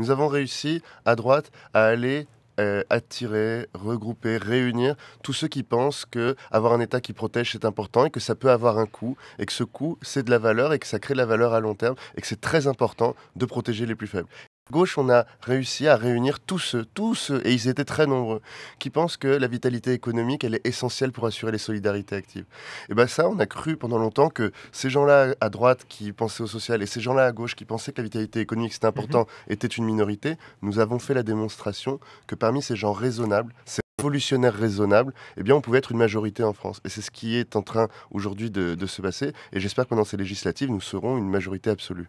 Nous avons réussi à droite à aller euh, attirer, regrouper, réunir tous ceux qui pensent que avoir un État qui protège c'est important et que ça peut avoir un coût et que ce coût c'est de la valeur et que ça crée de la valeur à long terme et que c'est très important de protéger les plus faibles gauche, on a réussi à réunir tous ceux, tous ceux, et ils étaient très nombreux, qui pensent que la vitalité économique, elle est essentielle pour assurer les solidarités actives. Et bien ça, on a cru pendant longtemps que ces gens-là à droite qui pensaient au social et ces gens-là à gauche qui pensaient que la vitalité économique, c'était important, mhm. étaient une minorité. Nous avons fait la démonstration que parmi ces gens raisonnables, ces révolutionnaires raisonnables, eh bien, on pouvait être une majorité en France. Et c'est ce qui est en train aujourd'hui de, de se passer. Et j'espère que pendant ces législatives, nous serons une majorité absolue.